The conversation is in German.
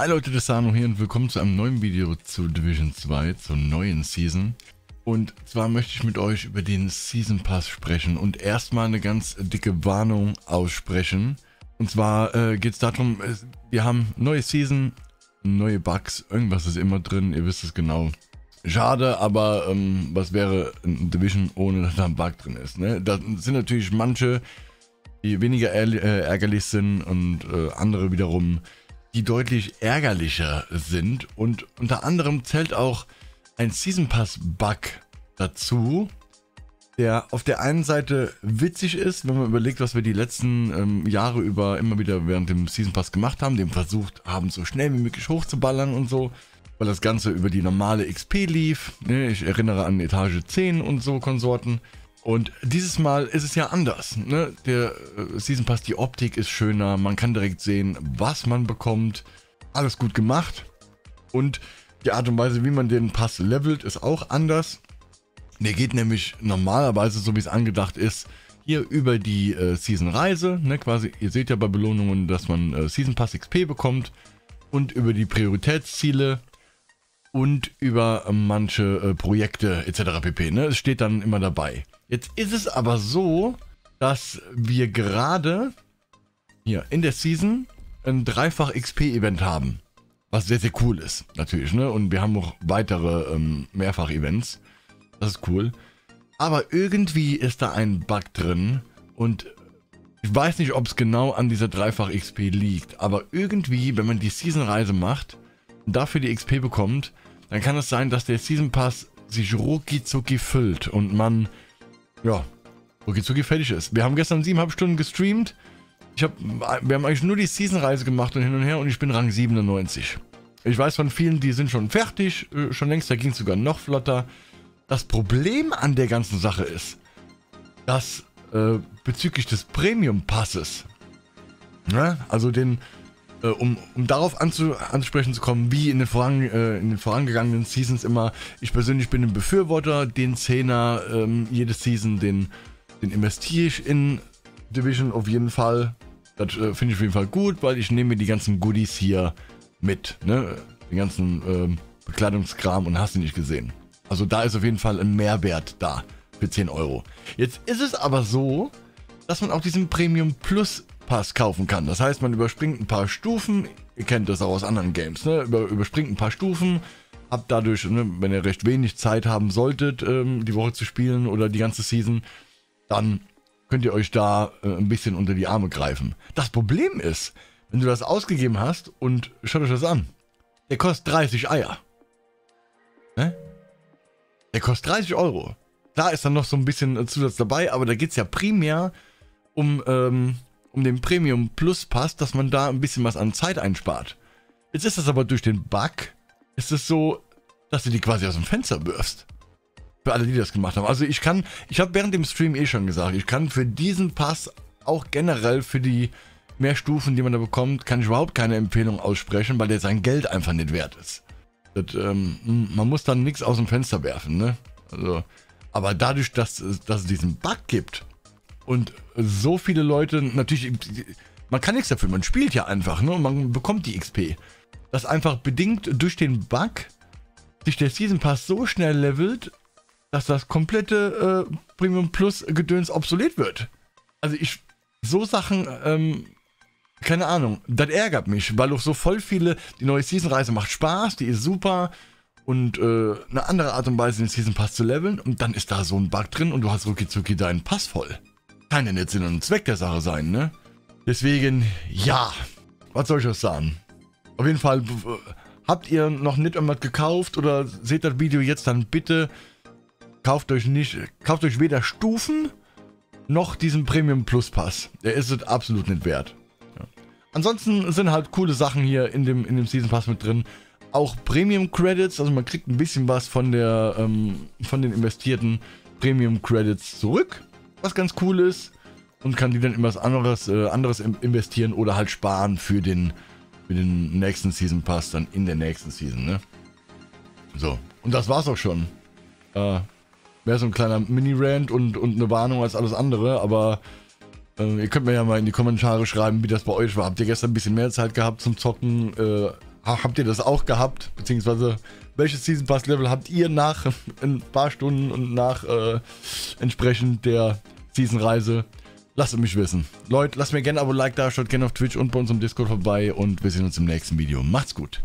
Hi Leute, das ist Arno hier und willkommen zu einem neuen Video zu Division 2, zur neuen Season. Und zwar möchte ich mit euch über den Season Pass sprechen und erstmal eine ganz dicke Warnung aussprechen. Und zwar äh, geht es darum, wir haben neue Season, neue Bugs, irgendwas ist immer drin, ihr wisst es genau. Schade, aber ähm, was wäre ein Division ohne dass da ein Bug drin ist? Ne? Da sind natürlich manche, die weniger äh, ärgerlich sind und äh, andere wiederum die deutlich ärgerlicher sind. Und unter anderem zählt auch ein Season Pass Bug dazu, der auf der einen Seite witzig ist, wenn man überlegt, was wir die letzten ähm, Jahre über immer wieder während dem Season Pass gemacht haben, dem versucht haben, so schnell wie möglich hochzuballern und so, weil das Ganze über die normale XP lief. Ne? Ich erinnere an Etage 10 und so Konsorten. Und dieses Mal ist es ja anders. Ne? Der äh, Season Pass, die Optik ist schöner, man kann direkt sehen, was man bekommt. Alles gut gemacht. Und die Art und Weise, wie man den Pass levelt, ist auch anders. Der geht nämlich normalerweise, so wie es angedacht ist, hier über die äh, Season-Reise. Ne? Quasi, ihr seht ja bei Belohnungen, dass man äh, Season Pass XP bekommt. Und über die Prioritätsziele und über äh, manche äh, Projekte etc. pp. Ne? Es steht dann immer dabei. Jetzt ist es aber so, dass wir gerade hier in der Season ein Dreifach XP-Event haben. Was sehr, sehr cool ist, natürlich. Ne? Und wir haben noch weitere ähm, Mehrfach-Events. Das ist cool. Aber irgendwie ist da ein Bug drin. Und ich weiß nicht, ob es genau an dieser Dreifach XP liegt. Aber irgendwie, wenn man die Season-Reise macht dafür die XP bekommt, dann kann es sein, dass der Season Pass sich rucki füllt und man ja, rucki fertig ist. Wir haben gestern siebeneinhalb Stunden gestreamt. Ich hab, wir haben eigentlich nur die Season-Reise gemacht und hin und her und ich bin Rang 97. Ich weiß von vielen, die sind schon fertig, äh, schon längst, da ging es sogar noch flotter. Das Problem an der ganzen Sache ist, dass äh, bezüglich des Premium-Passes, ne, also den, äh, um, um darauf anzu, anzusprechen zu kommen, wie in den, voran, äh, in den vorangegangenen Seasons immer, ich persönlich bin ein Befürworter, den Zehner ähm, jede Season, den, den investiere ich in Division auf jeden Fall. Das äh, finde ich auf jeden Fall gut, weil ich nehme die ganzen Goodies hier mit, ne? Den ganzen ähm, Bekleidungskram und hast du nicht gesehen. Also da ist auf jeden Fall ein Mehrwert da für 10 Euro. Jetzt ist es aber so, dass man auch diesen Premium Plus Pass kaufen kann. Das heißt, man überspringt ein paar Stufen. Ihr kennt das auch aus anderen Games, ne? Über, überspringt ein paar Stufen. Habt dadurch, ne, wenn ihr recht wenig Zeit haben solltet, ähm, die Woche zu spielen oder die ganze Season, dann könnt ihr euch da äh, ein bisschen unter die Arme greifen. Das Problem ist, wenn du das ausgegeben hast und schaut euch das an, der kostet 30 Eier. Ne? Der kostet 30 Euro. Da ist dann noch so ein bisschen Zusatz dabei, aber da geht es ja primär um ähm, um den Premium Plus Pass, dass man da ein bisschen was an Zeit einspart. Jetzt ist das aber durch den Bug, ist es so, dass du die quasi aus dem Fenster wirfst. Für alle, die das gemacht haben. Also ich kann, ich habe während dem Stream eh schon gesagt, ich kann für diesen Pass auch generell für die mehr Stufen, die man da bekommt, kann ich überhaupt keine Empfehlung aussprechen, weil der sein Geld einfach nicht wert ist. Das, ähm, man muss dann nichts aus dem Fenster werfen, ne? Also, aber dadurch, dass, dass es diesen Bug gibt, und so viele Leute, natürlich, man kann nichts dafür, man spielt ja einfach, ne? Und man bekommt die XP. Das einfach bedingt durch den Bug sich der Season Pass so schnell levelt, dass das komplette äh, Premium Plus Gedöns obsolet wird. Also ich, so Sachen, ähm, keine Ahnung, das ärgert mich, weil auch so voll viele, die neue Season Reise macht Spaß, die ist super und äh, eine andere Art und Weise den Season Pass zu leveln und dann ist da so ein Bug drin und du hast rucki zucki deinen Pass voll kann ja nicht Sinn und Zweck der Sache sein, ne? Deswegen, ja, was soll ich euch sagen? Auf jeden Fall, habt ihr noch nicht irgendwas gekauft oder seht das Video jetzt, dann bitte kauft euch nicht, kauft euch weder Stufen noch diesen Premium Plus Pass. Der ist es absolut nicht wert. Ja. Ansonsten sind halt coole Sachen hier in dem, in dem Season Pass mit drin. Auch Premium Credits, also man kriegt ein bisschen was von der, ähm, von den investierten Premium Credits zurück was ganz cool ist und kann die dann in was anderes, äh, anderes investieren oder halt sparen für den, für den nächsten Season Pass dann in der nächsten Season, ne? So, und das war's auch schon. Äh, Wäre so ein kleiner Mini-Rant und, und eine Warnung als alles andere, aber äh, ihr könnt mir ja mal in die Kommentare schreiben, wie das bei euch war. Habt ihr gestern ein bisschen mehr Zeit gehabt zum Zocken? Äh, habt ihr das auch gehabt? Beziehungsweise welches Season Pass Level habt ihr nach ein paar Stunden und nach äh, entsprechend der Season Reise? Lasst es mich wissen. Leute, lasst mir gerne ein Abo, Like da, schaut gerne auf Twitch und bei uns im Discord vorbei und wir sehen uns im nächsten Video. Macht's gut.